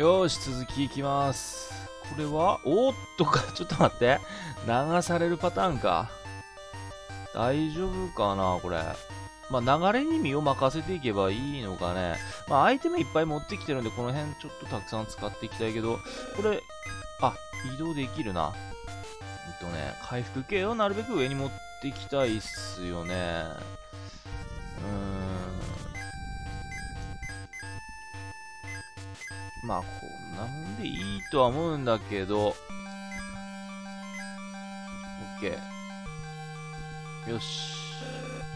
よし、続きいきます。これはおーっとか、ちょっと待って。流されるパターンか。大丈夫かな、これ。まあ、流れに身を任せていけばいいのかね。まあ、アイテムいっぱい持ってきてるんで、この辺ちょっとたくさん使っていきたいけど、これ、あ、移動できるな。えっとね、回復系をなるべく上に持ってきたいっすよね。まあ、こんなもんでいいとは思うんだけど、OK。よし。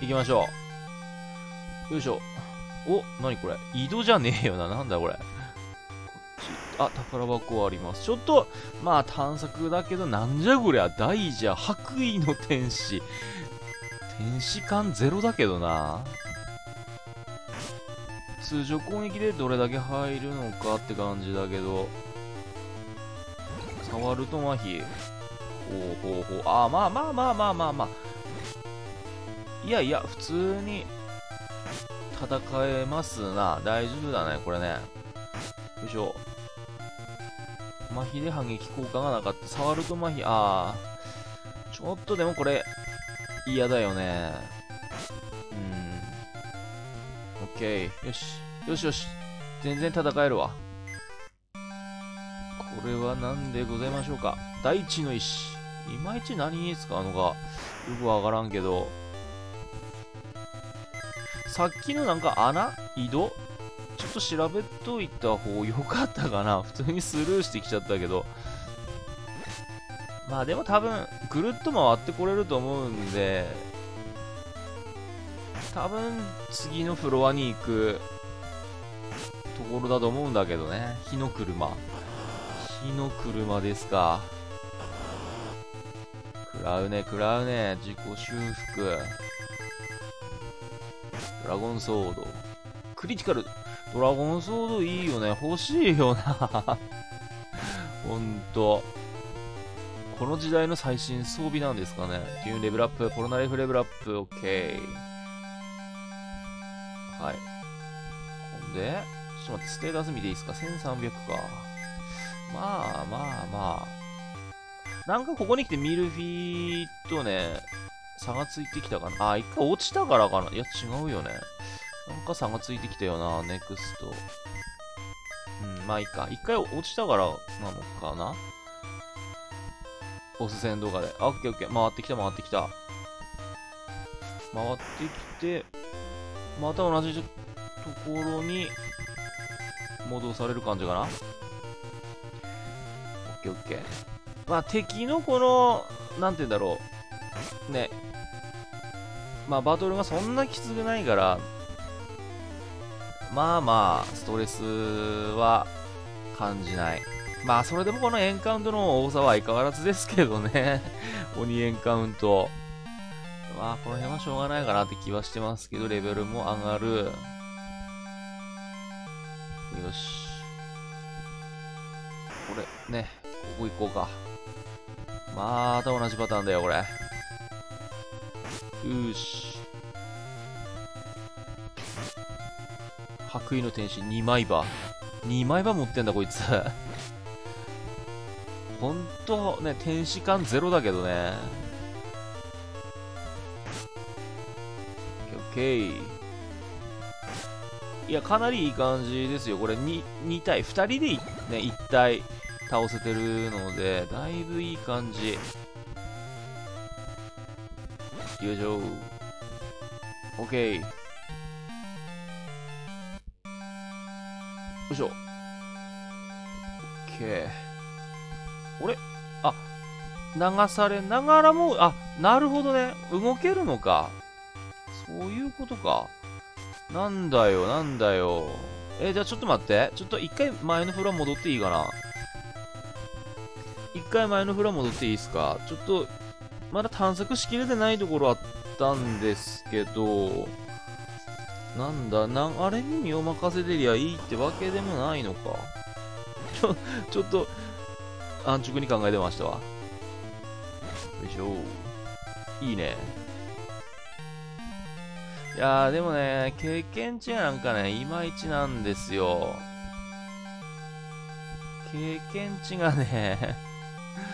行きましょう。よいしょ。お、なにこれ井戸じゃねえよな。なんだこれ。こっち。あ、宝箱あります。ちょっと、まあ探索だけど、なんじゃこりゃ。大蛇、白衣の天使。天使感ゼロだけどな。通常攻撃でどれだけ入るのかって感じだけど。触ると麻痺。ほうほうほう。あ、まあまあまあまあまあまあ。いやいや、普通に戦えますな。大丈夫だね、これね。よいしょ。麻痺で反撃効果がなかった。触ると麻痺、あー。ちょっとでもこれ、嫌だよね。ッケー。よし。よしよし。全然戦えるわ。これは何でございましょうか。大地の石。いまいち何に使うのか、よくわからんけど。さっきのなんか穴？井戸？ちょっと調べといた方よかったかな。普通にスルーしてきちゃったけど。まあでも多分、ぐるっと回ってこれると思うんで、多分、次のフロアに行くところだと思うんだけどね。火の車。火の車ですか。食らうね、食らうね。自己修復。ドラゴンソード。クリティカル。ドラゴンソードいいよね。欲しいよな。ほんと。この時代の最新装備なんですかね。デューンレベルアップ、ポロナレフレベルアップ、オッケー。はい。ほんで、ちょっと待って、ステータス見ていいですか ?1300 か。まあまあまあ。なんかここに来てミルフィーとね、差がついてきたかな。あ、一回落ちたからかな。いや、違うよね。なんか差がついてきたよな、ネクスト。うん、まあいいか。一回落ちたからなのかな。ボス戦動画で。オッケーオッケー。回ってきた、回ってきた。回ってきて、また同じところに戻される感じかな？オッケーオッケー。まあ敵のこの、なんて言うんだろう。ね。まあバトルがそんなきつくないから、まあまあ、ストレスは感じない。まあ、それでもこのエンカウントの多さは相変わらずですけどね。鬼エンカウント。まあ、この辺はしょうがないかなって気はしてますけど、レベルも上がる。よし。これ、ね、ここ行こうか。また同じパターンだよ、これ。よし。白衣の天使2枚刃。2枚刃持ってんだ、こいつ。ほんと、ね、天使感ゼロだけどね。オッケー。いや、かなりいい感じですよ。これ2、2体、2人でね、1体倒せてるので、だいぶいい感じ。よいしょ。オッケー。よいしょ。オッケー。あれ？あ、流されながらも、あ、なるほどね。動けるのか。そういうことか。なんだよ、なんだよ。えじゃあちょっと待って。ちょっと一回前のフロア戻っていいかな。一回前のフロア戻っていいですかちょっと、まだ探索しきれてないところあったんですけど、なんだ、な、あれに身を任せてりゃいいってわけでもないのか。ちょ、ちょっと、安直に考えてましたわ。よいしょ。いいね。いやー、でもね、経験値なんかね、いまいちなんですよ。経験値がね、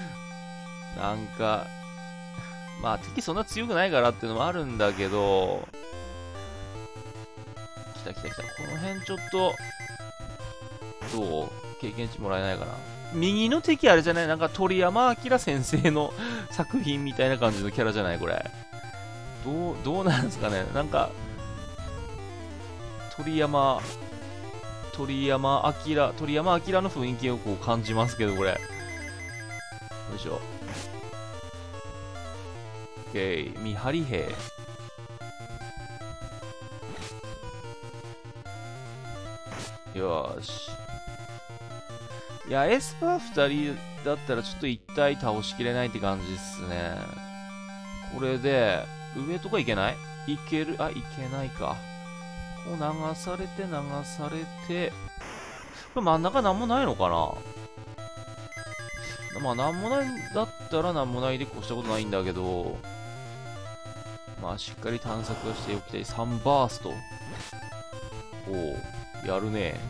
なんか、まあ敵そんな強くないからっていうのもあるんだけど、来た来た来た。この辺ちょっと、どう経験値もらえないかな。右の敵あれじゃない？なんか鳥山明先生の作品みたいな感じのキャラじゃない？これ。どう、どうなんですかねなんか、鳥山、鳥山明、鳥山明の雰囲気をこう感じますけど、これ。よいしょ。OK、見張り兵。よし。いや、エスパー2人だったらちょっと1体倒しきれないって感じっすね。これで、上とかいけない？いける？あ、いけないか。こう流されて流されて、これ真ん中なんもないのかな？まあなんもないんだったらなんもないで越したことないんだけど、まあしっかり探索しておきたい。3バースト。おお、やるね。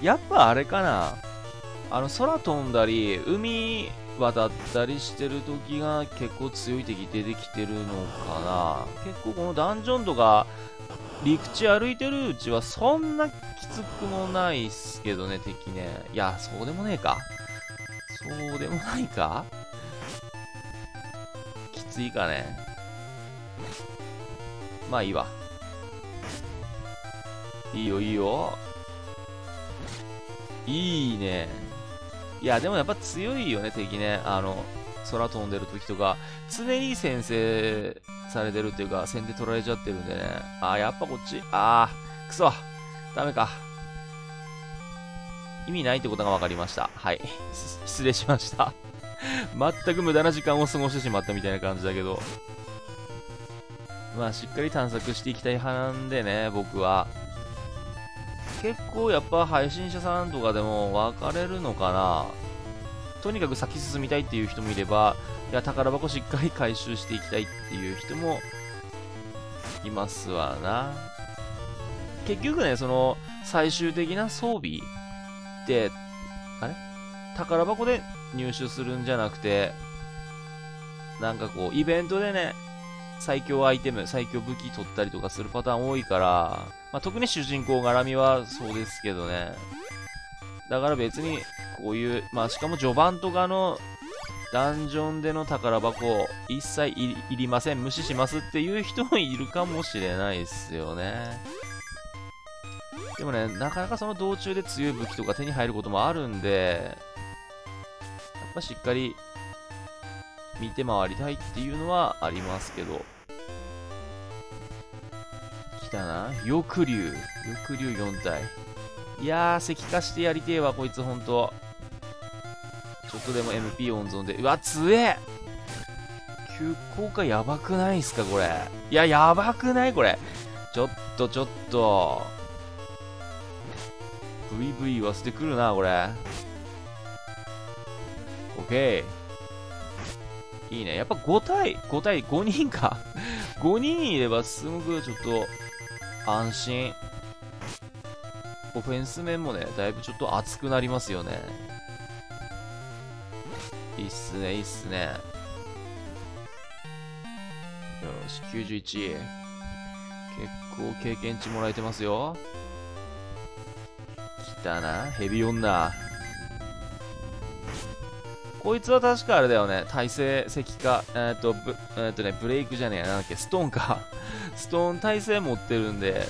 やっぱあれかな。あの空飛んだり、海渡ったりしてる時が結構強い敵出てきてるのかな。結構このダンジョンとか陸地歩いてるうちはそんなきつくもないっすけどね敵ね。いやそうでもねえか。そうでもないか。きついかね。まあいいわ。いいよいいよ。いいね。いや、でもやっぱ強いよね、敵ね。あの、空飛んでる時とか、常に先制されてるっていうか、先手取られちゃってるんでね。あー、やっぱこっち。あー、くそ。ダメか。意味ないってことが分かりました。はい。失礼しました。全く無駄な時間を過ごしてしまったみたいな感じだけど。まあ、しっかり探索していきたい派なんでね、僕は。結構やっぱ配信者さんとかでも分かれるのかなとにかく先進みたいっていう人もいれば、いや、宝箱しっかり回収していきたいっていう人もいますわな。結局ね、その、最終的な装備って、あれ？宝箱で入手するんじゃなくて、なんかこう、イベントでね、最強アイテム、最強武器取ったりとかするパターン多いから、まあ、特に主人公絡みはそうですけどね。だから別に、こういう、まあしかも序盤とかのダンジョンでの宝箱、一切いりません、無視しますっていう人もいるかもしれないですよね。でもね、なかなかその道中で強い武器とか手に入ることもあるんで、やっぱしっかり見て回りたいっていうのはありますけど。たな。翼竜。翼竜4体。いやー、石化してやりてえわ、こいつほんと。ちょっとでも MP 温存で。うわ、強え急降下やばくないっすか、これ。いや、やばくないこれ。ちょっと、ちょっと。VV 言わせてくるな、これ。OK。いいね。やっぱ5体、5体、5人か。5人いればすごくちょっと安心。オフェンス面もね、だいぶちょっと熱くなりますよね。いいっすね、いいっすね。よし、91。結構経験値もらえてますよ。来たな、ヘビ女。こいつは確かあれだよね、耐性石化、えっ、ー、と、えっ、とね、ブレイクじゃねえや、なんだっけ、ストーンか。ストーン耐性持ってるんで、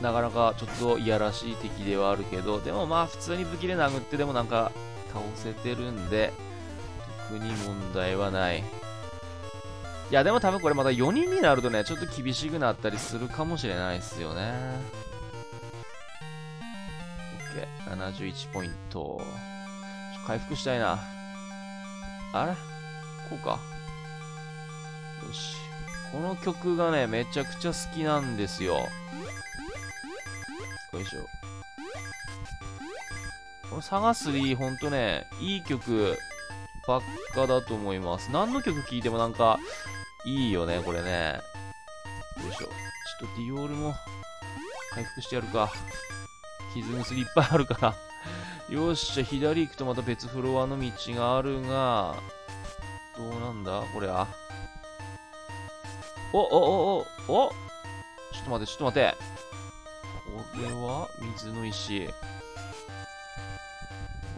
なかなかちょっといやらしい敵ではあるけど、でもまあ普通に武器で殴ってでもなんか倒せてるんで、特に問題はない。いやでも多分これまた4人になるとね、ちょっと厳しくなったりするかもしれないですよね。OK、71ポイント。回復したいな。あれこうか。し。この曲がね、めちゃくちゃ好きなんですよ。よいしょ。このサガ3、ほんとね、いい曲ばっかだと思います。何の曲聴いてもなんか、いいよね、これね。よいしょ。ちょっとディオールも、回復してやるか。傷薬いっぱいあるから。よっしゃ、左行くとまた別フロアの道があるが、どうなんだ？これは。お、お、お、お、おちょっと待って、ちょっと待って。これは水の石。こ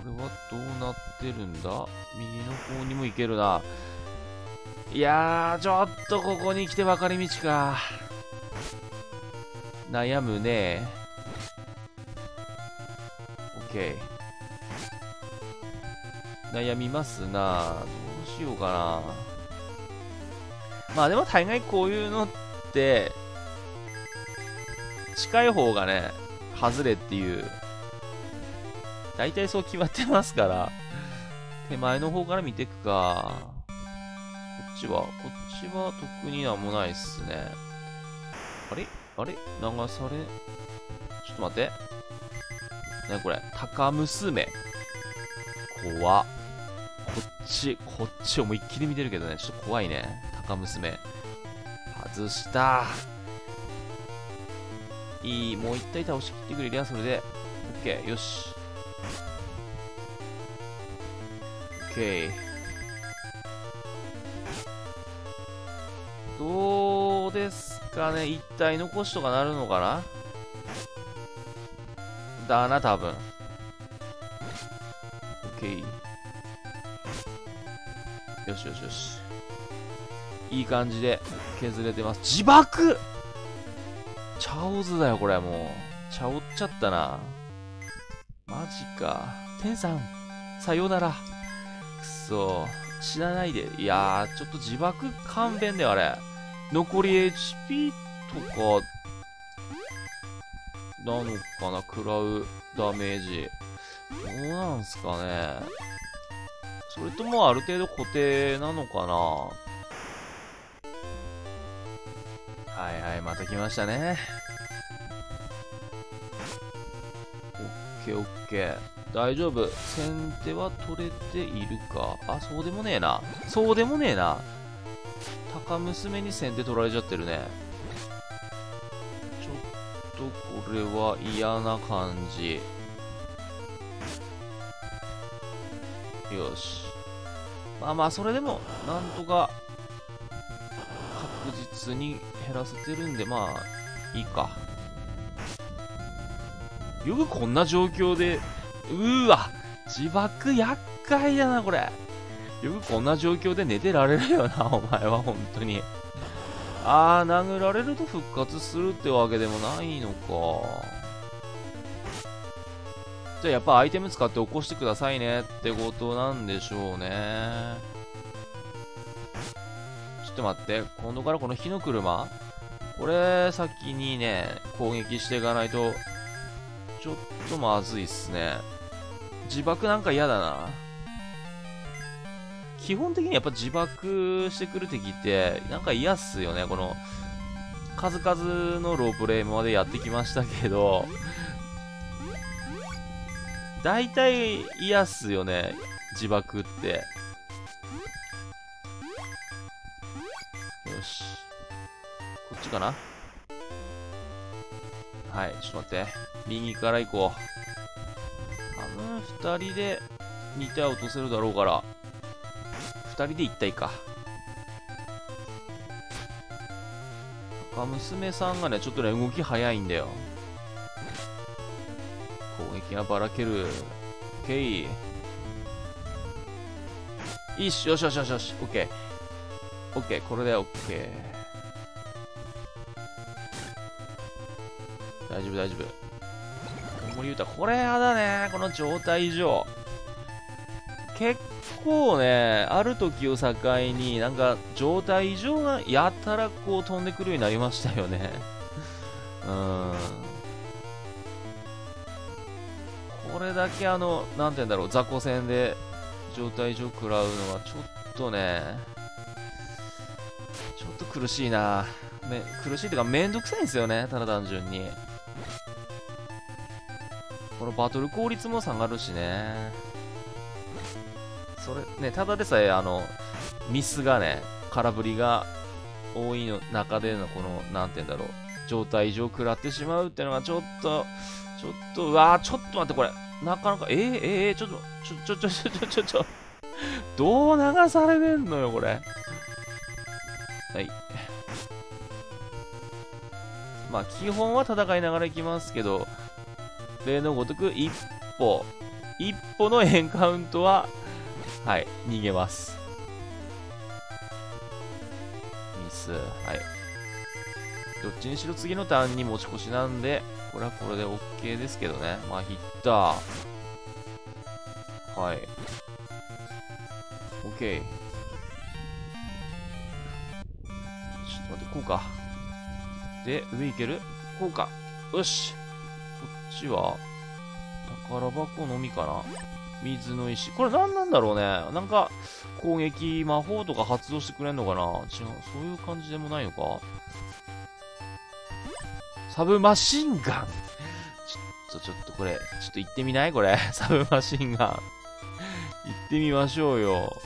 れはどうなってるんだ？右の方にも行けるな。いやー、ちょっとここに来て分かれ道か。悩むね。OK。悩みますな。どうしようかな。まあでも大概こういうのって、近い方がね、外れっていう、大体そう決まってますから、手前の方から見ていくか。こっちは、こっちは特になんもないっすね。あれ？あれ？流され、ちょっと待って。なにこれ？鷹娘。怖っ。こっち、こっち思いっきり見てるけどね、ちょっと怖いね。鷹娘。外した。いい、もう一体倒しきってくれりゃ、それで。オッケー、よし。オッケー。どうですかね一体残しとかなるのかな？だな、多分。オッケー。よしよしよし。いい感じで削れてます。自爆チャオズだよ、これもう。チャオっちゃったな。マジか。テンさん、さようなら。くそ。死なないで。いやー、ちょっと自爆勘弁だよ、あれ。残り HP とか、なのかな食らうダメージ。どうなんすかね。それともある程度固定なのかなはいはい、また来ましたね。オッケーオッケー。大丈夫。先手は取れているか。あ、そうでもねえな。そうでもねえな。鷹娘に先手取られちゃってるね。ちょっとこれは嫌な感じ。よし。まあまあ、それでも、なんとか、確実に減らせてるんで、まあ、いいか。よくこんな状況で、うーわ、自爆厄介だな、これ。よくこんな状況で寝てられるよな、お前は、本当に。あー、殴られると復活するってわけでもないのか。じゃあやっぱアイテム使って起こしてくださいねってことなんでしょうね。ょっと待って、今度からこの火の車？これ先にね、攻撃していかないと、ちょっとまずいっすね。自爆なんか嫌だな。基本的にやっぱ自爆してくる敵って、なんか嫌っすよね。この、数々のロープレイまでやってきましたけど、大体嫌っすよね。自爆って。かな？はい、ちょっと待って。右から行こう。多分、二人で2体落とせるだろうから。二人で1体か。娘さんがね、ちょっとね、動き早いんだよ。攻撃がばらける。オッケー。いいし、よしよしよしよし。オッケー。オッケー、これでオ大丈夫、大丈夫。森歌、これやだね。この状態上。結構ね、ある時を境に、なんか、状態異常がやたらこう飛んでくるようになりましたよね。うん。これだけあの、なんて言うんだろう、雑魚戦で状態異常食らうのはちょっとね、ちょっと苦しいな。め苦しいっていうか、めんどくさいんですよね、ただ単純に。このバトル効率も下がるしね。それ、ね、ただでさえ、あの、ミスがね、空振りが多いの中での、この、なんて言うんだろう、状態以上食らってしまうっていうのがちょっと、ちょっと、うわー、ちょっと待って、これ。なかなか、えー、えー、ちょっと、ちょ、ちょ、ちょ、ちょ、ちょ、ちょ、どう流されてんのよ、これ。はい。まあ、基本は戦いながら行きますけど、例のごとく一歩、一歩のエンカウントは、はい、逃げます。ミス、はい。どっちにしろ次のターンに持ち越しなんで、これはこれで OK ですけどね。まあ、ヒッター。はい。OK。ちょっと待って、こうか。で、上行ける？こうか。よし。ちは、宝箱のみかな？水の石。これ何なんだろうね。なんか、攻撃魔法とか発動してくれんのかな？違う。そういう感じでもないのか？サブマシンガン。ちょっと、ちょっとこれ、ちょっと行ってみない？これ。サブマシンガン。行ってみましょうよ。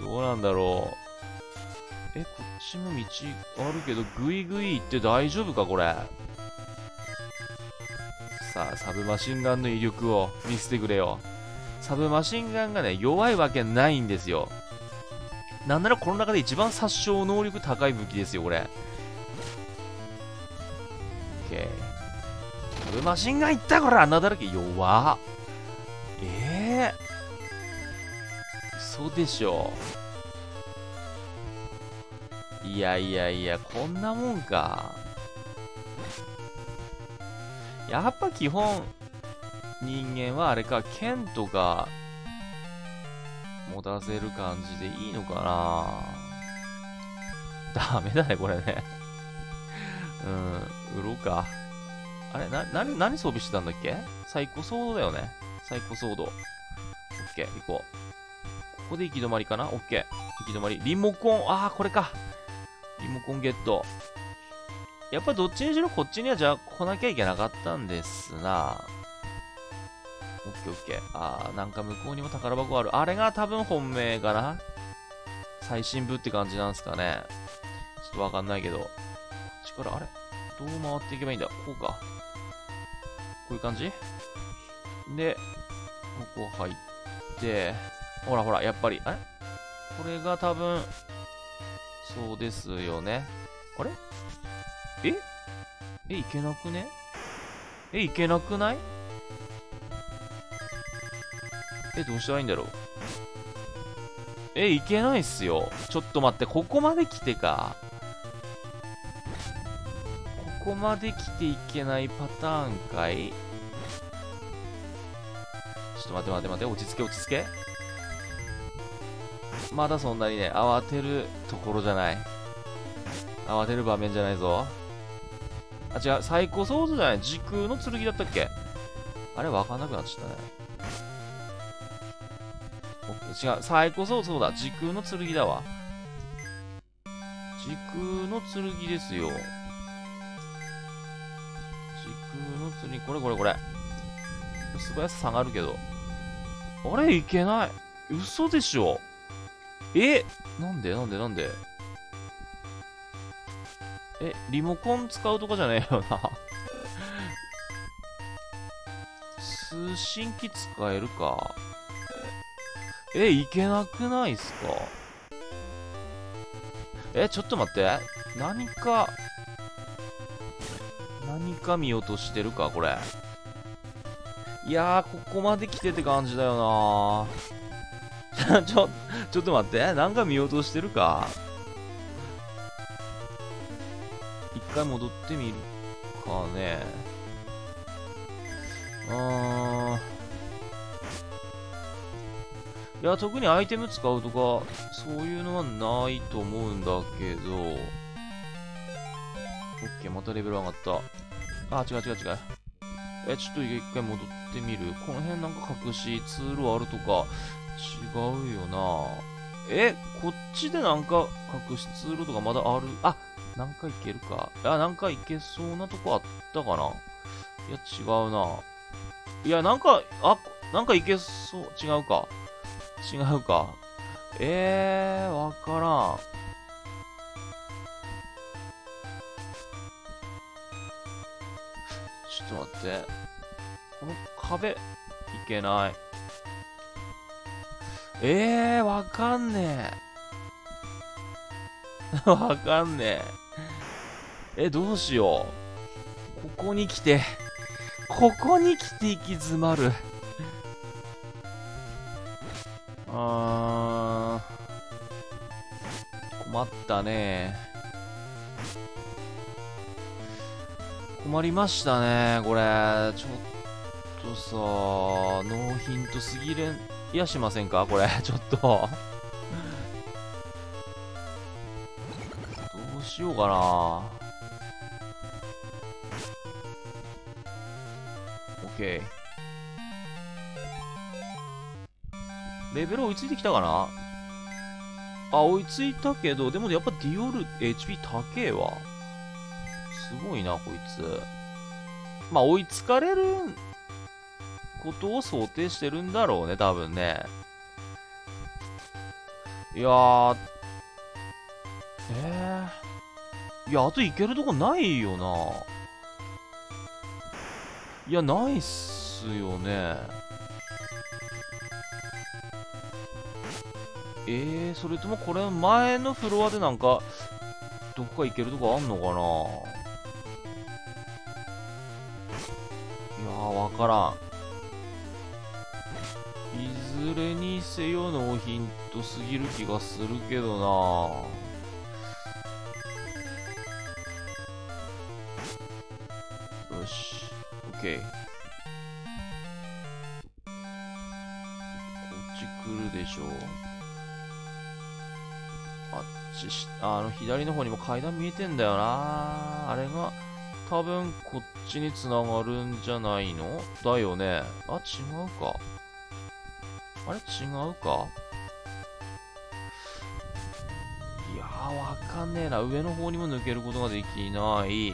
どうなんだろう。え、こっちも道あるけど、ぐいぐい行って大丈夫か、これ。さ、サブマシンガンの威力を見せてくれよ。サブマシンガンがね、弱いわけないんですよ。なんならこの中で一番殺傷能力高い武器ですよ、これ。オッケー。サブマシンガンいったこれ穴だらけ弱っ。ええー、嘘でしょ。いやいやいや、こんなもんか。やっぱ基本、人間はあれか、剣とか、持たせる感じでいいのかな ダメだね、これねうん、売ろうか。あれ、な、な、何装備してたんだっけ？サイコソードだよね。サイコソード。オッケー、行こう。ここで行き止まりかな？オッケー。行き止まり。リモコン、ああ、これか。リモコンゲット。やっぱどっちにしろこっちにはじゃあ来なきゃいけなかったんですな。オッケーオッケー。あー、なんか向こうにも宝箱ある。あれが多分本命かな？最新部って感じなんすかね。ちょっとわかんないけど。こっちから、あれ？どう回っていけばいいんだ？こうか。こういう感じ？で、ここ入って、ほらほら、やっぱり、あれ？これが多分、そうですよね。あれ？え、いけなくね？え、いけなくない？え、どうしたらいいんだろう？え、いけないっすよ。ちょっと待って、ここまで来てか。ここまで来ていけないパターンかい？ちょっと待って待って待って、落ち着け落ち着け。まだそんなにね、慌てるところじゃない。慌てる場面じゃないぞ。あ、違う、最高ソードじゃない時空の剣だったっけ？あれわかんなくなっちゃったね。違う、最高ソード、そうだ、時空の剣だわ。時空の剣ですよ。時空の剣、これこれこれ。素早さ下がるけど。あれいけない。嘘でしょえ？なんで？なんで？なんで？え、リモコン使うとかじゃねえよな通信機使えるか。え、いけなくないっすか？え、ちょっと待って。何か、何か見落としてるか、これ。いやー、ここまで来てって感じだよな ちょ、ちょっと待って。なんか見落としてるか回戻ってみるかね。あー。いや、特にアイテム使うとか、そういうのはないと思うんだけど。オッケー、またレベル上がった。あ、違う違う違う。え、ちょっと一回戻ってみる。この辺なんか隠しツールあるとか、違うよなえ、こっちでなんか隠し通路とかまだある？あ、なんかいけるか。あ、なんかいけそうなとこあったかないや、違うな。いや、なんか、あ、なんかいけそう。違うか。違うか。えー、わからん。ちょっと待って。この壁、いけない。えー、わかんねえ。わかんねえ。え、どうしよう。ここに来て、ここに来て行き詰まる。あー、困ったね。困りましたね、これ。ちょっとさ、ノーヒントすぎれん、いやしませんかこれ、ちょっと。どうしようかな。OK。レベル追いついてきたかな？あ、追いついたけど、でもやっぱディオール HP 高えわ。すごいな、こいつ。まあ、追いつかれることを想定してるんだろうね、多分ね。いやー、えー、いや、あといけるとこないよな。いや、ないっすよね。えー、それともこれ前のフロアでなんか、どこか行けるとこあんのかな？いやー、わからん。いずれにせよノーヒントすぎる気がするけどなよオッケー。こっち来るでしょう。あっちし、あの、左の方にも階段見えてんだよなあれが、多分こっちに繋がるんじゃないの？だよね。あ、違うか。あれ違うか？いやー、わかんねえな。上の方にも抜けることができない。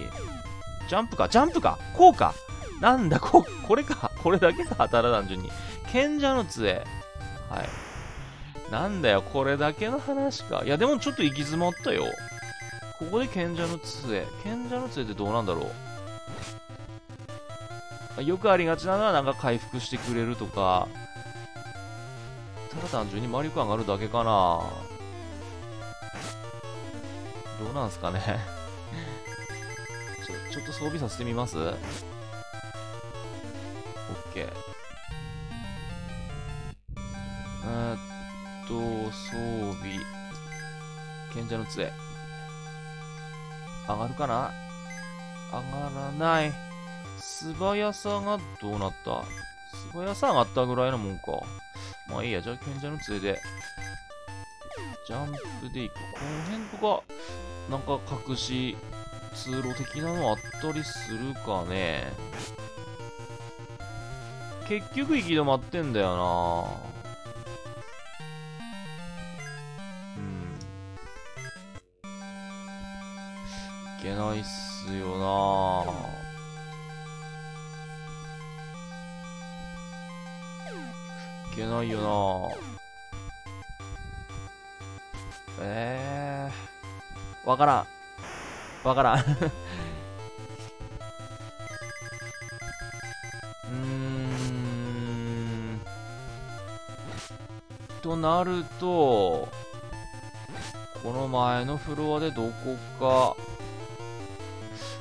ジャンプかジャンプかこうかなんだ、こ、これかこれだけかただ単純に。賢者の杖。はい。なんだよ、これだけの話か。いや、でもちょっと行き詰まったよ。ここで賢者の杖。賢者の杖ってどうなんだろうよくありがちなのはなんか回復してくれるとか、ただ単純に魔力上がるだけかなどうなんすかね ちょ、ちょっと装備させてみます？オッケー。えっと、装備。賢者の杖。上がるかな？上がらない。素早さがどうなった？素早さ上がったぐらいのもんか。まあいいや、じゃあ賢者の杖で。ジャンプでいく。この辺とか、なんか隠し通路的なのあったりするかね。結局行き止まってんだよなうん。いけないっすよないけないよなえー。わからん。わからん。なると、この前のフロアでどこか、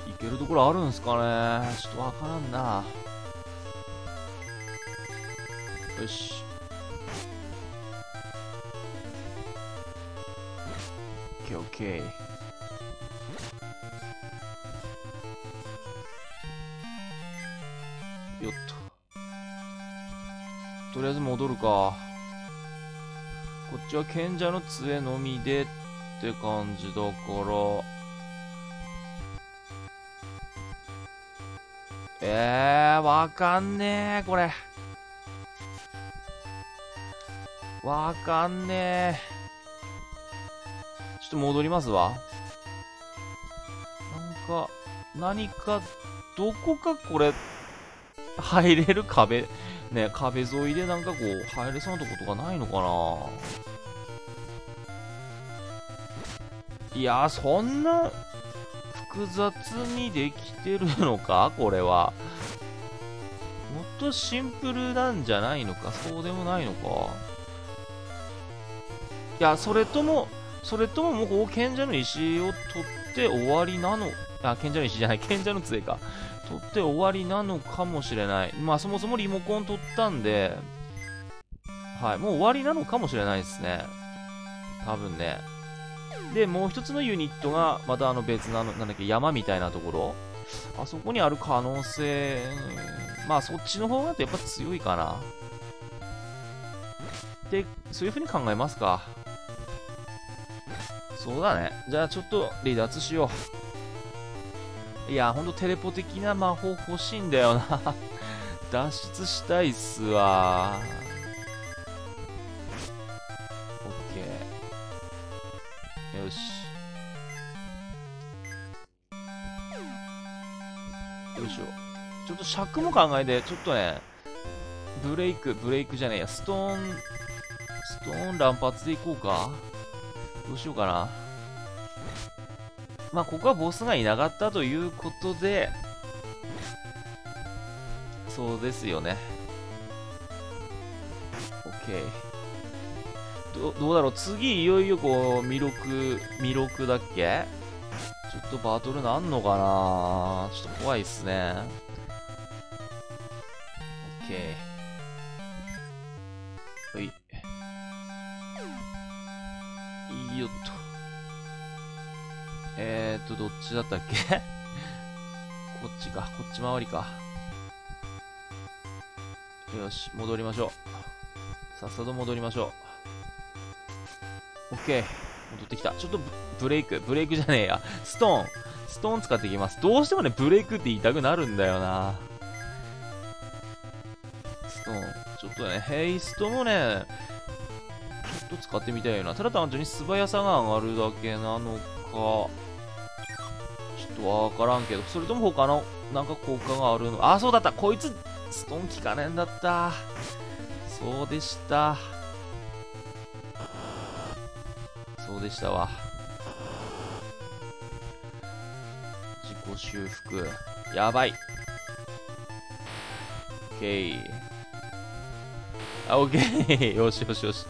行けるところあるんすかねちょっとわからんな。よし。オッケーオッケー。よっと。とりあえず戻るか。こっちは賢者の杖のみでって感じだから。えー、わかんねえ、これ。わかんねえ。ちょっと戻りますわ。なんか、何か、どこかこれ、入れる壁、ね、壁沿いでなんかこう、入れそうなとことかないのかないやー、そんな、複雑にできてるのか？これは。もっとシンプルなんじゃないのか？そうでもないのか？いや、それとも、それとももう賢者の石を取って終わりなの、あ、賢者の石じゃない、賢者の杖か。取って終わりなのかもしれない。まあそもそもリモコン取ったんで、はい、もう終わりなのかもしれないですね。多分ね。で、もう一つのユニットが、またあの別の、なんだっけ、山みたいなところ。あそこにある可能性、まあそっちの方がやっぱ強いかな。で、そういう風に考えますか。そうだね。じゃあちょっと離脱しよう。いや、ほんとテレポ的な魔法欲しいんだよな 脱出したいっすわ。よいしょ。ちょっと尺も考えて、ちょっとね、ブレイク、ブレイクじゃねえや、ストーン、ストーン乱発でいこうか。どうしようかな。まあ、ここはボスがいなかったということで、そうですよね。OK。ど、どうだろう次、いよいよこう、魅力、魅力だっけ？とバトルなんのかな？ちょっと怖いっすね。OK。はい。いいよっと。えーと、どっちだったっけ？こっちか。こっち回りか。よし、戻りましょう。さっさと戻りましょう。OK。戻ってきた。ちょっとブレイク、ブレイクじゃねえや。ストーン。ストーン使っていきます。どうしてもね、ブレイクって言いたくなるんだよな。ストーン。ちょっとね、ヘイストもね、ちょっと使ってみたいよな。ただ単純に素早さが上がるだけなのか、ちょっとわからんけど、それとも他のなんか効果があるの？あ、そうだったこいつ、ストーン効かねえんだった。そうでした。そうでしたわ。修復。やばい。オッケー。あ、オッケー。よしよしよし。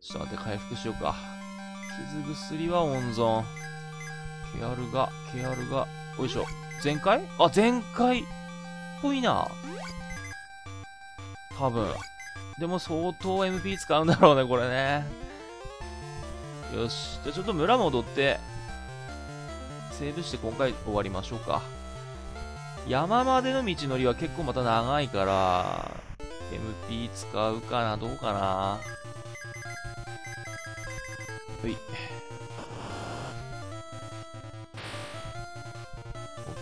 ちょっと待って、回復しようか。傷薬は温存。ケアルが、ケアルが、よいしょ。全開？あ、全開っぽいな。多分。でも相当 MP 使うんだろうね、これね。よし。じゃあちょっと村戻って、セーブして今回終わりましょうか。山までの道のりは結構また長いから、MP 使うかなどうかなはい。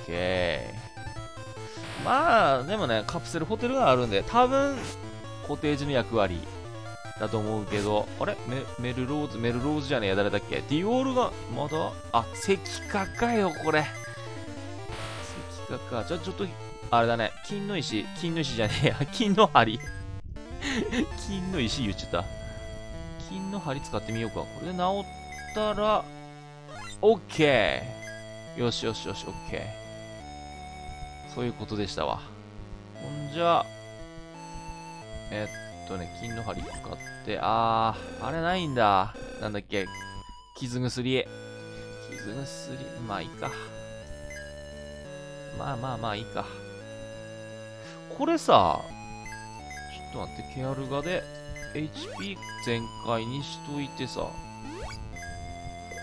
OK。まあ、でもね、カプセルホテルがあるんで、多分、コテージの役割だと思うけど、あれ？メルローズ、メルローズじゃねえや、誰だっけ？ディオールが、まだ？あ、石化かよ、これ。石化か。じゃちょっと、あれだね、金の石、金の石じゃねえや、金の針。金の石言っちゃった。金の針使ってみようか。これで治ったら、オッケーよしよしよし、オッケー。そういうことでしたわ。ほんじゃ、えっととね、金の針使って、あー、あれないんだ。なんだっけ、傷薬。傷薬、まあいいか。まあまあまあいいか。これさ、ちょっと待って、ケアルガで HP 全開にしといてさ、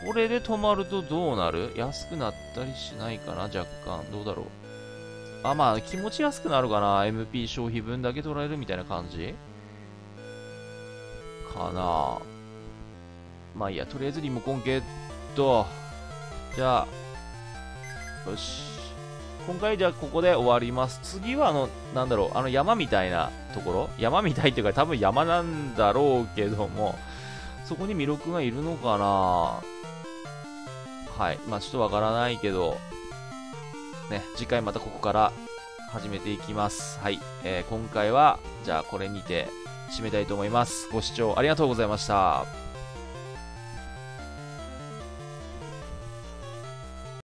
これで止まるとどうなる？安くなったりしないかな？若干。どうだろうあ、まあ、気持ち安くなるかな ?MP 消費分だけ取られるみたいな感じ？かなまあいいや、とりあえずリモコンゲット。じゃあ、よし。今回じゃあここで終わります。次はあの、なんだろう、あの山みたいなところ？山みたいっていうか多分山なんだろうけども、そこに魅力がいるのかなはい。まあちょっとわからないけど、ね、次回またここから始めていきます。はい。えー、今回は、じゃあこれにて締めたいと思います。ご視聴ありがとうございました。